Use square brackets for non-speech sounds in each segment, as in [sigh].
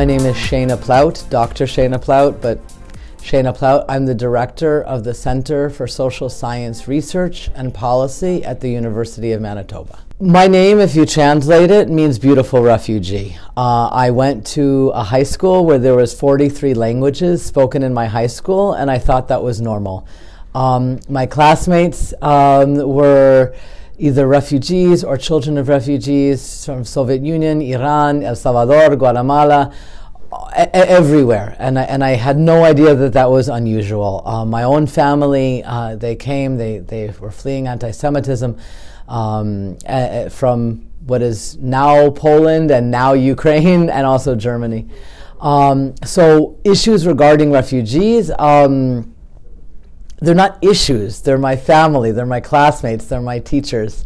My name is Shayna Plaut, Dr. Shayna Plaut, but Shayna Plaut. I'm the director of the Center for Social Science Research and Policy at the University of Manitoba. My name, if you translate it, means beautiful refugee. Uh, I went to a high school where there was 43 languages spoken in my high school, and I thought that was normal. Um, my classmates um, were either refugees or children of refugees from Soviet Union, Iran, El Salvador, Guatemala, everywhere. And I, and I had no idea that that was unusual. Uh, my own family, uh, they came, they, they were fleeing anti-Semitism um, from what is now Poland and now Ukraine [laughs] and also Germany. Um, so issues regarding refugees, um, they're not issues. They're my family. They're my classmates. They're my teachers.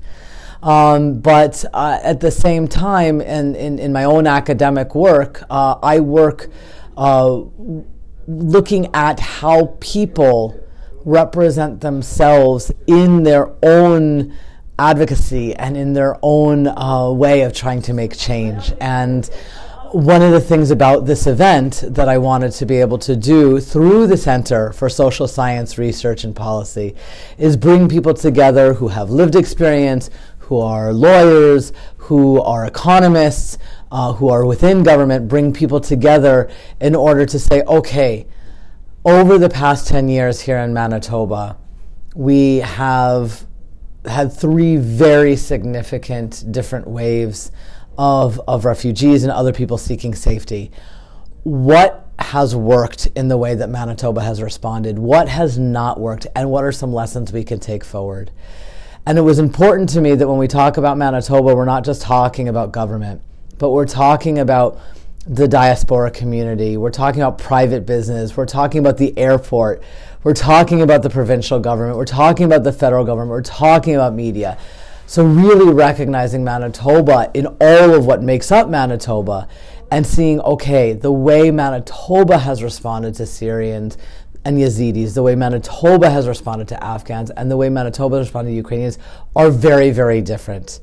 Um, but uh, at the same time, in, in, in my own academic work, uh, I work uh, looking at how people represent themselves in their own advocacy and in their own uh, way of trying to make change. And one of the things about this event that I wanted to be able to do through the Center for Social Science Research and Policy is bring people together who have lived experience, who are lawyers, who are economists, uh, who are within government, bring people together in order to say, okay, over the past 10 years here in Manitoba, we have had three very significant different waves of, of refugees and other people seeking safety. What has worked in the way that Manitoba has responded? What has not worked? And what are some lessons we can take forward? And it was important to me that when we talk about Manitoba, we're not just talking about government, but we're talking about the diaspora community. We're talking about private business. We're talking about the airport. We're talking about the provincial government. We're talking about the federal government. We're talking about media. So, really recognizing Manitoba in all of what makes up Manitoba and seeing, okay, the way Manitoba has responded to Syrians and Yazidis, the way Manitoba has responded to Afghans, and the way Manitoba has responded to Ukrainians are very, very different.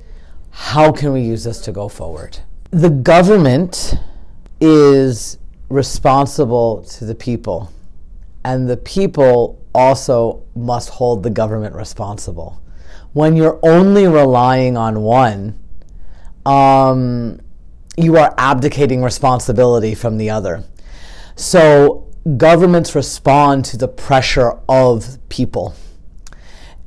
How can we use this to go forward? The government is responsible to the people, and the people also must hold the government responsible when you're only relying on one, um, you are abdicating responsibility from the other. So governments respond to the pressure of people.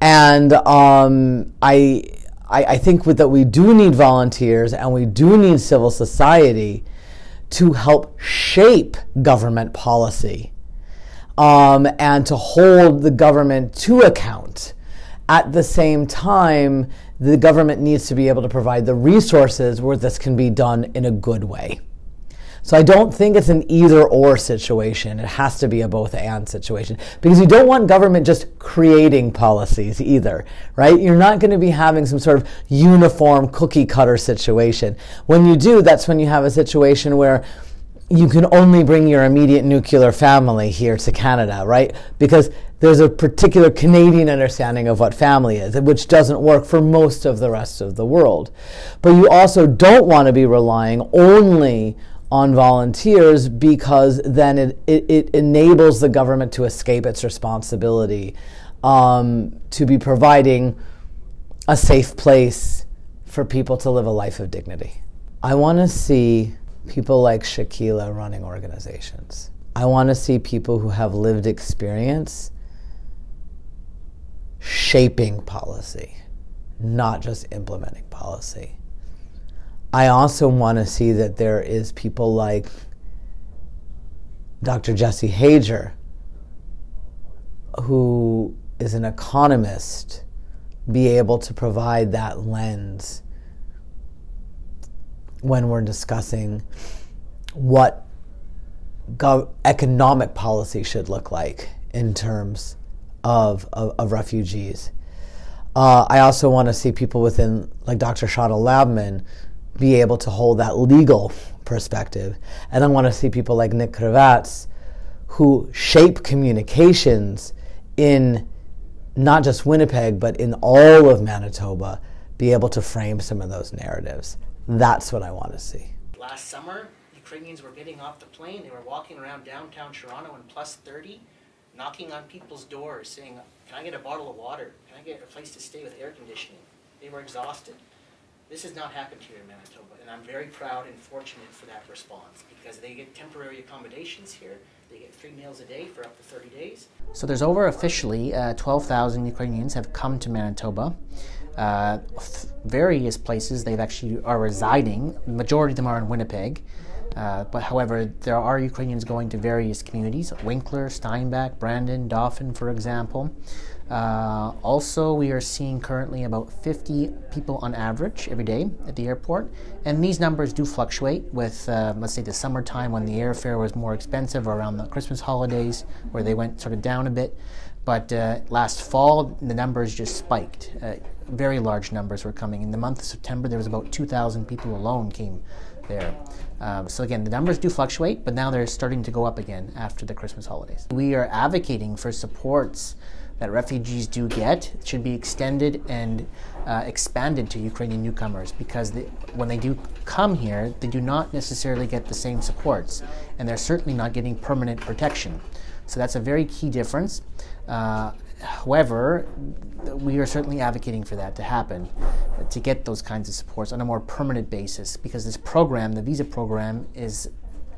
And um, I, I, I, think that we do need volunteers and we do need civil society to help shape government policy um, and to hold the government to account at the same time, the government needs to be able to provide the resources where this can be done in a good way. So I don't think it's an either or situation. It has to be a both and situation because you don't want government just creating policies either, right? You're not going to be having some sort of uniform cookie cutter situation. When you do, that's when you have a situation where you can only bring your immediate nuclear family here to Canada, right? Because there's a particular Canadian understanding of what family is, which doesn't work for most of the rest of the world. But you also don't want to be relying only on volunteers because then it, it, it enables the government to escape its responsibility um, to be providing a safe place for people to live a life of dignity. I want to see people like Shakila running organizations. I want to see people who have lived experience shaping policy, not just implementing policy. I also want to see that there is people like Dr. Jesse Hajer, who is an economist, be able to provide that lens when we're discussing what economic policy should look like in terms of, of, of refugees. Uh, I also want to see people within, like Dr. Shauna Labman, be able to hold that legal perspective. And I want to see people like Nick Krawetz who shape communications in not just Winnipeg, but in all of Manitoba, be able to frame some of those narratives. That's what I want to see. Last summer, Ukrainians were getting off the plane. They were walking around downtown Toronto in plus 30, knocking on people's doors saying, Can I get a bottle of water? Can I get a place to stay with air conditioning? They were exhausted. This has not happened here in Manitoba, and I'm very proud and fortunate for that response because they get temporary accommodations here. They get three meals a day for up to 30 days. So there's over officially uh, 12,000 Ukrainians have come to Manitoba. Uh, various places they've actually are residing. The majority of them are in Winnipeg. Uh, but however, there are Ukrainians going to various communities Winkler, Steinbach, Brandon, Dauphin, for example. Uh, also, we are seeing currently about 50 people on average every day at the airport, and these numbers do fluctuate with, uh, let's say, the summertime when the airfare was more expensive, or around the Christmas holidays where they went sort of down a bit. But uh, last fall, the numbers just spiked. Uh, very large numbers were coming. In the month of September, there was about 2,000 people alone came there. Um, so again, the numbers do fluctuate, but now they're starting to go up again after the Christmas holidays. We are advocating for supports that refugees do get should be extended and uh, expanded to Ukrainian newcomers because they, when they do come here, they do not necessarily get the same supports, and they're certainly not getting permanent protection. So that's a very key difference. Uh, however, we are certainly advocating for that to happen, to get those kinds of supports on a more permanent basis, because this program, the visa program, is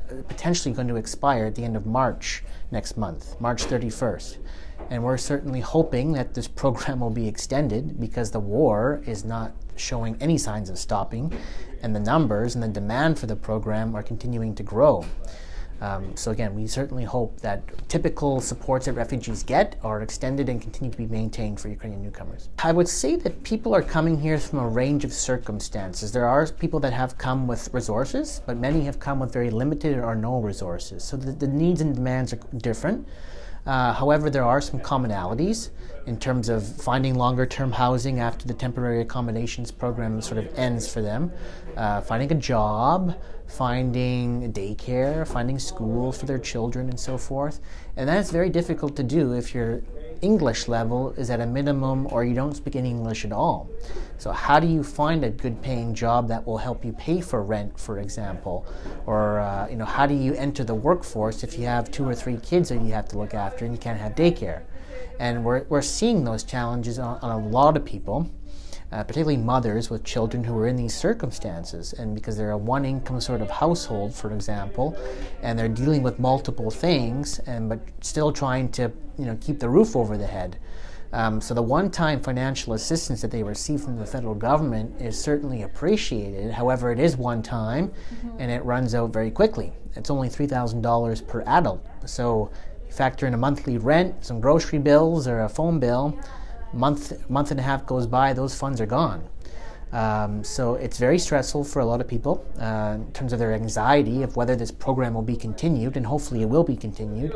uh, potentially going to expire at the end of March next month, March 31st. And we're certainly hoping that this program will be extended because the war is not showing any signs of stopping, and the numbers and the demand for the program are continuing to grow. Um, so again, we certainly hope that typical supports that refugees get are extended and continue to be maintained for Ukrainian newcomers. I would say that people are coming here from a range of circumstances. There are people that have come with resources, but many have come with very limited or no resources. So the, the needs and demands are different. Uh, however, there are some commonalities in terms of finding longer term housing after the temporary accommodations program sort of ends for them, uh, finding a job, finding daycare, finding schools for their children, and so forth. And that's very difficult to do if your English level is at a minimum or you don't speak any English at all. So, how do you find a good paying job that will help you pay for rent, for example? Or, uh, you know, how do you enter the workforce if you have two or three kids that you have to look after and you can't have daycare? And we're, we're seeing those challenges on, on a lot of people uh, particularly mothers with children who are in these circumstances. And because they're a one income sort of household, for example, and they're dealing with multiple things, and but still trying to you know keep the roof over the head. Um, so the one-time financial assistance that they receive from the federal government is certainly appreciated. However, it is one time, mm-hmm. and it runs out very quickly. It's only three thousand dollars per adult. So you factor in a monthly rent, some grocery bills, or a phone bill month month and a half goes by, those funds are gone. Um, so it's very stressful for a lot of people uh, in terms of their anxiety of whether this program will be continued, and hopefully it will be continued.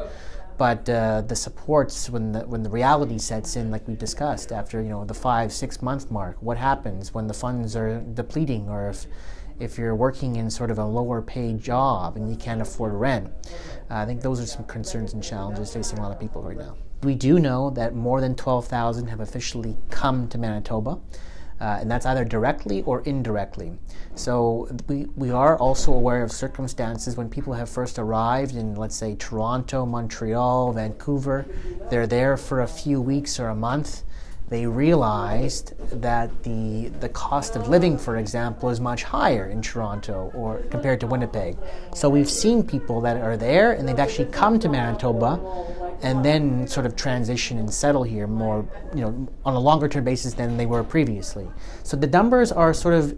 But uh, the supports, when the when the reality sets in, like we discussed, after you know the five six month mark, what happens when the funds are depleting, or if if you're working in sort of a lower paid job and you can't afford rent. Uh, I think those are some concerns and challenges facing a lot of people right now. We do know that more than 12,000 have officially come to Manitoba. Uh, and that's either directly or indirectly. So we, we are also aware of circumstances when people have first arrived in, let's say, Toronto, Montreal, Vancouver. They're there for a few weeks or a month they realized that the the cost of living, for example, is much higher in Toronto or compared to Winnipeg. So we've seen people that are there and they've actually come to Manitoba and then sort of transition and settle here more, you know, on a longer term basis than they were previously. So the numbers are sort of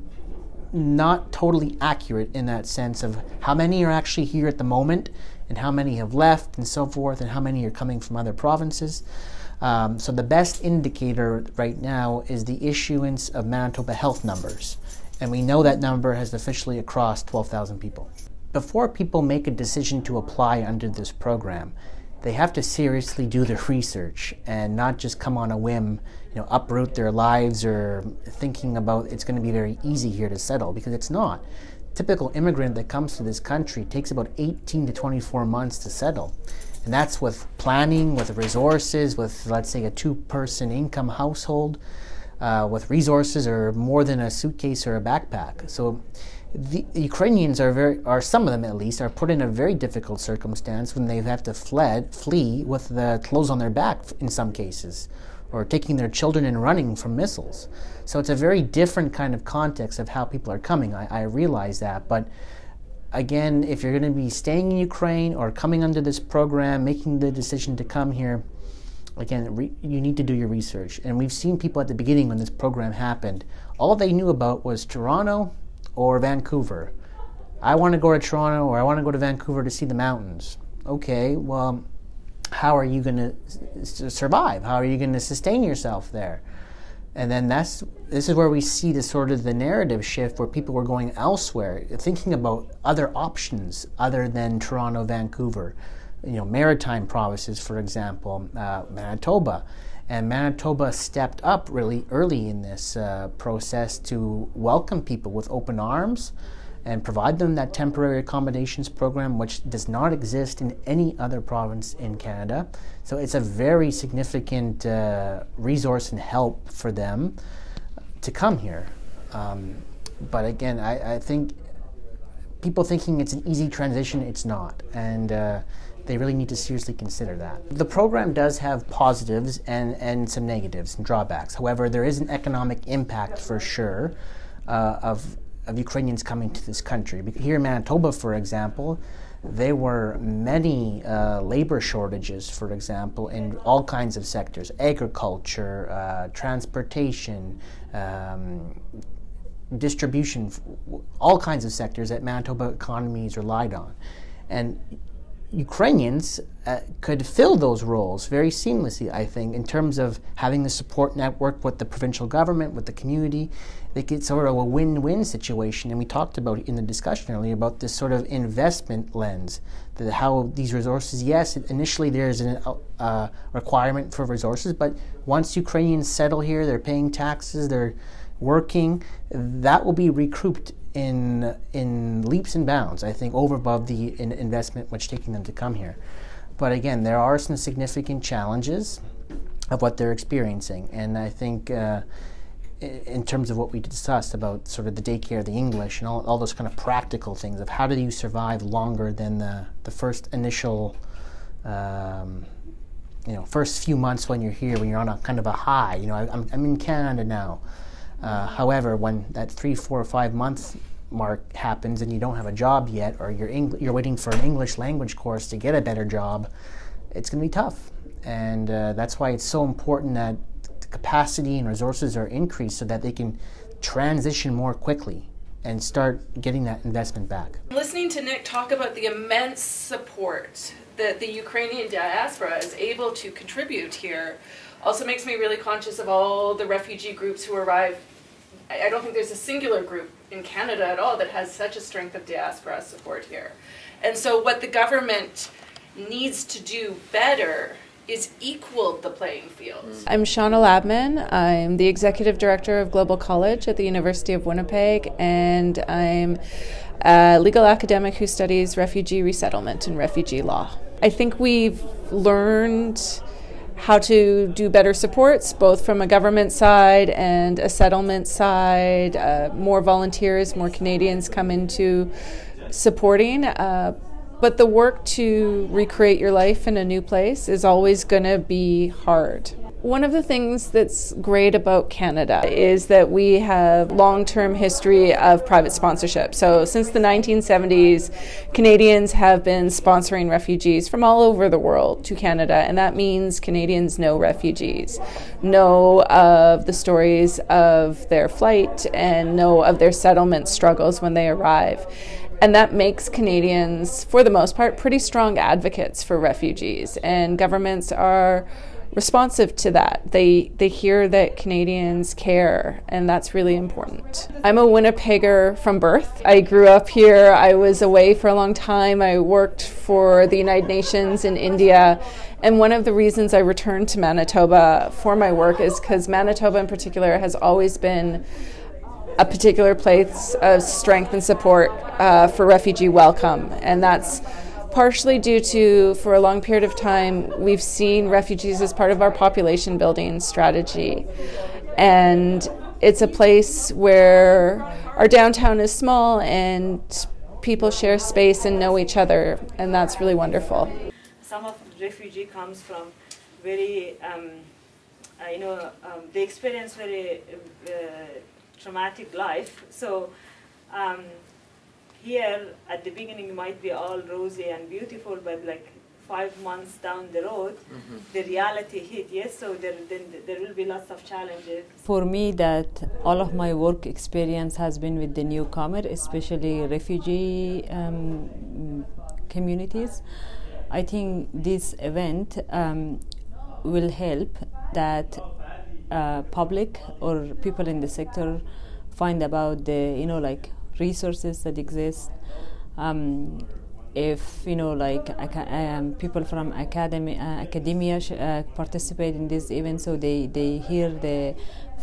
not totally accurate in that sense of how many are actually here at the moment and how many have left and so forth and how many are coming from other provinces. Um, so the best indicator right now is the issuance of Manitoba health numbers. And we know that number has officially crossed 12,000 people. Before people make a decision to apply under this program, they have to seriously do their research and not just come on a whim, you know, uproot their lives or thinking about it's going to be very easy here to settle because it's not. Typical immigrant that comes to this country takes about 18 to 24 months to settle. And that's with planning, with resources, with, let's say, a two person income household, uh, with resources or more than a suitcase or a backpack. So the Ukrainians are very, or some of them at least, are put in a very difficult circumstance when they have to fled, flee with the clothes on their back in some cases, or taking their children and running from missiles. So it's a very different kind of context of how people are coming. I, I realize that, but again, if you're going to be staying in Ukraine or coming under this program, making the decision to come here, again, you need to do your research. And we've seen people at the beginning when this program happened, all they knew about was Toronto or Vancouver. I want to go to Toronto or I want to go to Vancouver to see the mountains. Okay, well, how are you going to survive? How are you going to sustain yourself there? And then that's this is where we see the sort of the narrative shift where people were going elsewhere, thinking about other options other than Toronto, Vancouver, you know, maritime provinces, for example, uh, Manitoba. And Manitoba stepped up really early in this uh, process to welcome people with open arms and provide them that temporary accommodations program, which does not exist in any other province in Canada. So it's a very significant uh, resource and help for them to come here. Um, but again, I, I, think people thinking it's an easy transition, it's not. And uh, they really need to seriously consider that. The program does have positives and, and some negatives and drawbacks. However, there is an economic impact for sure uh, of, of Ukrainians coming to this country. Here in Manitoba, for example, there were many uh, labor shortages, for example, in all kinds of sectors agriculture, uh, transportation, um, distribution, all kinds of sectors that Manitoba economies relied on. And Ukrainians uh, could fill those roles very seamlessly, I think, in terms of having the support network with the provincial government, with the community. They get sort of a win win situation. And we talked about in the discussion earlier about this sort of investment lens, that how these resources, yes, initially there's a uh, requirement for resources, but once Ukrainians settle here, they're paying taxes, they're working, that will be recouped in in leaps and bounds. I think over above the in investment which taking them to come here. But again, there are some significant challenges of what they're experiencing, and I think. Uh, in terms of what we discussed about sort of the daycare, the English, and all, all those kind of practical things of how do you survive longer than the, the first initial, um, you know, first few months when you're here, when you're on a kind of a high. You know, I, I'm, I'm in Canada now. Uh, however, when that three, four, or five month mark happens and you don't have a job yet, or you're Eng- you're waiting for an English language course to get a better job, it's going to be tough. And uh, that's why it's so important that the capacity and resources are increased so that they can transition more quickly and start getting that investment back. Listening to Nick talk about the immense support that the Ukrainian diaspora is able to contribute here also makes me really conscious of all the refugee groups who arrive I don't think there's a singular group in Canada at all that has such a strength of diaspora support here. And so what the government needs to do better is equal the playing field. Mm. I'm Shauna Labman. I'm the executive director of Global College at the University of Winnipeg, and I'm a legal academic who studies refugee resettlement and refugee law. I think we've learned how to do better supports, both from a government side and a settlement side. Uh, more volunteers, more Canadians come into supporting. Uh, but the work to recreate your life in a new place is always going to be hard. One of the things that's great about Canada is that we have long-term history of private sponsorship. So since the 1970s, Canadians have been sponsoring refugees from all over the world to Canada, and that means Canadians know refugees, know of the stories of their flight, and know of their settlement struggles when they arrive. And that makes Canadians, for the most part, pretty strong advocates for refugees. And governments are responsive to that. They they hear that Canadians care and that's really important. I'm a Winnipegger from birth. I grew up here. I was away for a long time. I worked for the United Nations in India. And one of the reasons I returned to Manitoba for my work is cuz Manitoba in particular has always been a particular place of strength and support uh, for refugee welcome. And that's partially due to, for a long period of time, we've seen refugees as part of our population building strategy. And it's a place where our downtown is small and people share space and know each other, and that's really wonderful. Some of the refugee comes from very, um, uh, you know, um, they experience very uh, traumatic life. So um, here at the beginning it might be all rosy and beautiful, but like five months down the road, mm-hmm. the reality hit. Yes, so there then there will be lots of challenges. For me, that all of my work experience has been with the newcomer, especially refugee um, communities. I think this event um, will help that uh, public or people in the sector find about the you know like resources that exist. Um, if you know like um, people from academy, uh, academia uh, participate in this event so they, they hear the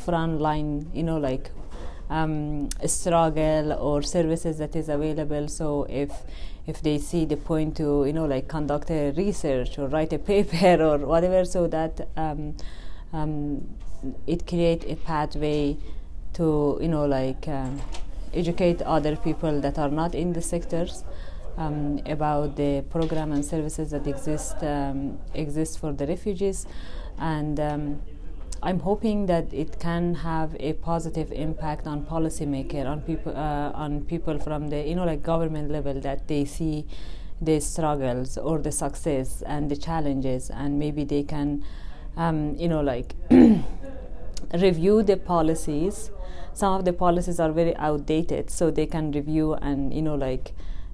front line you know like um, struggle or services that is available so if if they see the point to you know like conduct a research or write a paper [laughs] or whatever so that um, um, it create a pathway to you know like um, educate other people that are not in the sectors um, about the program and services that exist um, exist for the refugees, and um, I'm hoping that it can have a positive impact on policymaker, on people, uh, on people from the you know like government level that they see the struggles or the success and the challenges, and maybe they can, um, you know, like [clears throat] review the policies. Some of the policies are very outdated, so they can review and you know like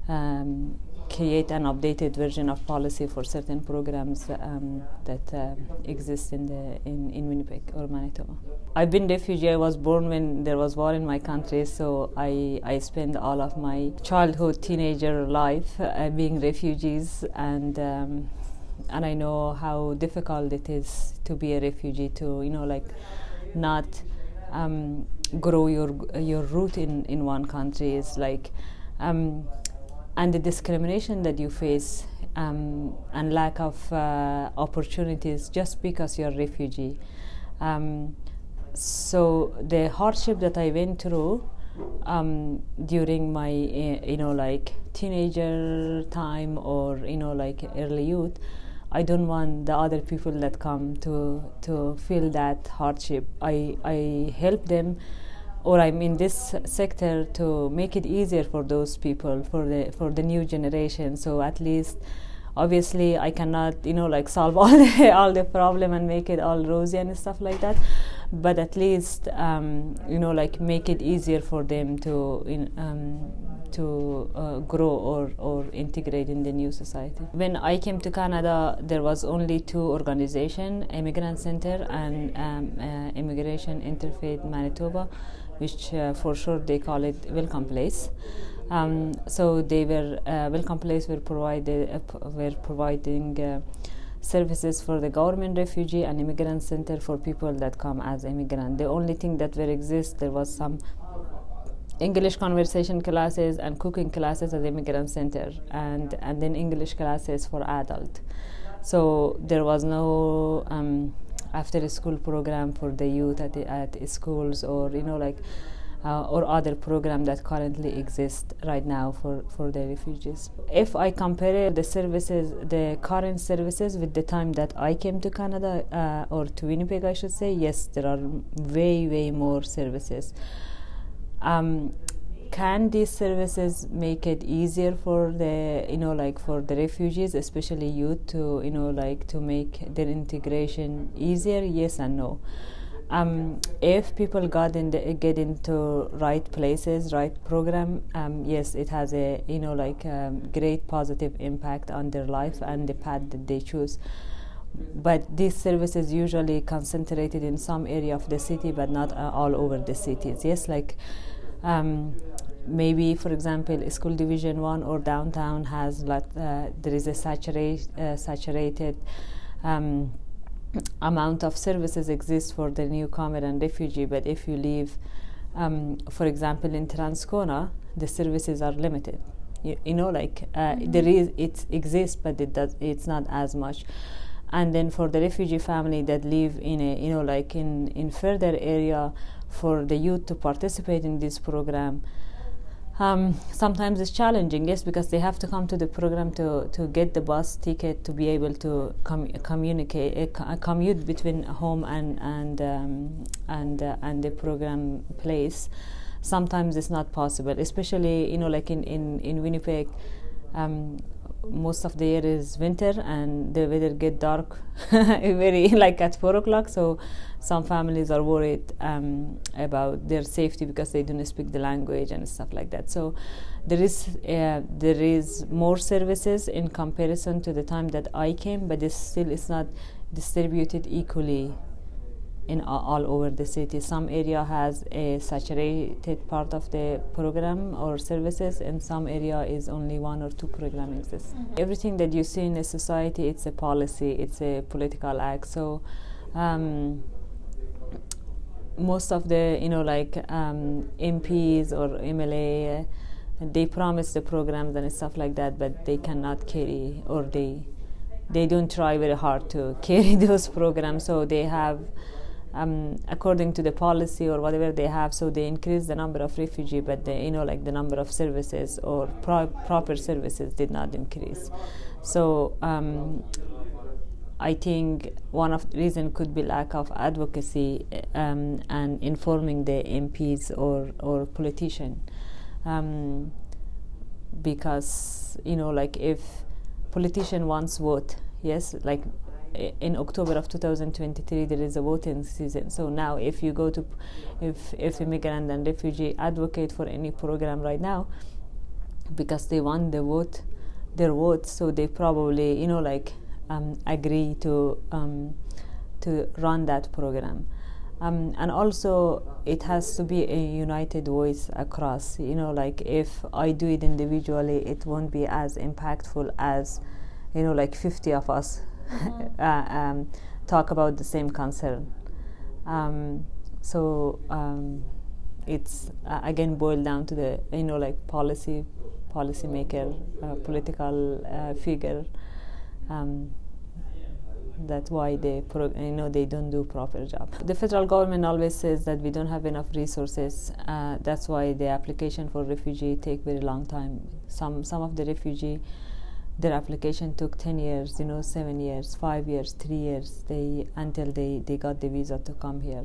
um, create an updated version of policy for certain programs um, that uh, exist in the in, in Winnipeg or Manitoba. I've been refugee. I was born when there was war in my country, so I I spent all of my childhood, teenager life uh, being refugees, and um, and I know how difficult it is to be a refugee. To you know like not um, grow your your root in in one country is like. Um, and the discrimination that you face um, and lack of uh, opportunities just because you're a refugee. Um, so the hardship that I went through um, during my uh, you know like teenager time or you know like early youth, I don't want the other people that come to to feel that hardship. I I help them or I'm in this sector to make it easier for those people, for the for the new generation. So at least, obviously, I cannot you know like solve [laughs] all the all the problem and make it all rosy and stuff like that. But at least um, you know like make it easier for them to in, um, to uh, grow or, or integrate in the new society. When I came to Canada, there was only two organizations, Immigrant Center and um, uh, Immigration Interfaith Manitoba which uh, for sure they call it welcome place. Um, so they were uh, welcome place were provided uh, were providing uh, services for the government refugee and immigrant center for people that come as immigrant. The only thing that will exist there was some English conversation classes and cooking classes at the immigrant center and and then English classes for adult. So there was no um, after school program for the youth at, the, at schools or you know like uh, or other program that currently exist right now for, for the refugees. If I compare the services, the current services with the time that I came to Canada uh, or to Winnipeg, I should say, yes, there are way, way more services. Um, can these services make it easier for the you know like for the refugees especially youth to you know like to make their integration easier yes and no um, if people got in the, get into right places right program um, yes it has a you know like um, great positive impact on their life and the path that they choose. But these services usually concentrated in some area of the city but not uh, all over the cities. Yes like um, maybe for example school division one or downtown has like uh, there is a saturate, uh, saturated um, amount of services exist for the newcomer and refugee but if you live um, for example in transcona the services are limited you, you know like uh, mm-hmm. there is it exists but it does it's not as much and then for the refugee family that live in a you know like in in further area for the youth to participate in this program um, sometimes it's challenging yes because they have to come to the program to, to get the bus ticket to be able to com- communicate uh, commute between home and and um, and uh, and the program place. Sometimes it's not possible especially you know like in in, in winnipeg um, most of the year is winter and the weather get dark [laughs] very like at four o'clock. So some families are worried um, about their safety because they don't speak the language and stuff like that so there is uh, there is more services in comparison to the time that I came but it still is not distributed equally in all over the city. Some area has a saturated part of the program or services, and some area is only one or two program exists. Mm-hmm. Everything that you see in a society, it's a policy, it's a political act. So. Um, most of the you know like um, MPs or MLA, they promise the programs and stuff like that, but they cannot carry or they they don't try very hard to [laughs] carry those programs. So they have um, according to the policy or whatever they have. So they increase the number of refugee, but the, you know, like the number of services or pro- proper services did not increase. So um, I think one of the reason could be lack of advocacy um, and informing the MPs or or politician, um, because you know, like if politician wants vote, yes, like in October of 2023 there is a voting season. So now if you go to if if immigrant and refugee advocate for any program right now because they want the vote their vote so they probably you know like um, agree to um, to run that program. Um, and also it has to be a united voice across you know like if i do it individually it won't be as impactful as you know like 50 of us mm-hmm. [laughs] uh, um, talk about the same concern. Um, so um, it's uh, again boiled down to the you know like policy, policymaker, uh, political uh, figure. Um, that's why they pro- you know they don't do proper job. The federal government always says that we don't have enough resources. Uh, that's why the application for refugee take very long time. Some some of the refugee their application took 10 years you know 7 years 5 years 3 years they until they, they got the visa to come here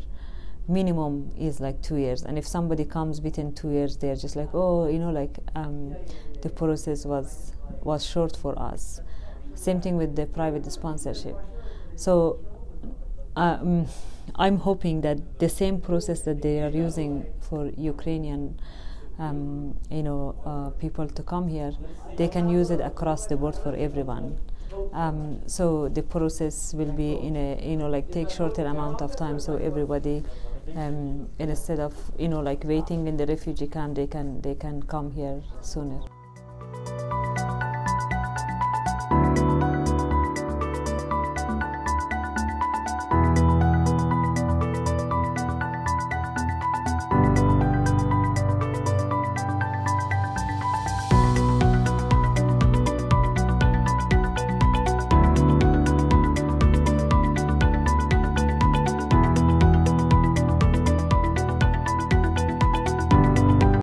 minimum is like 2 years and if somebody comes within 2 years they're just like oh you know like um, the process was was short for us same thing with the private sponsorship so um, i'm hoping that the same process that they are using for ukrainian um, you know uh, people to come here, they can use it across the board for everyone. Um, so the process will be in a you know like take shorter amount of time, so everybody um, instead of you know like waiting in the refugee camp, they can they can come here sooner.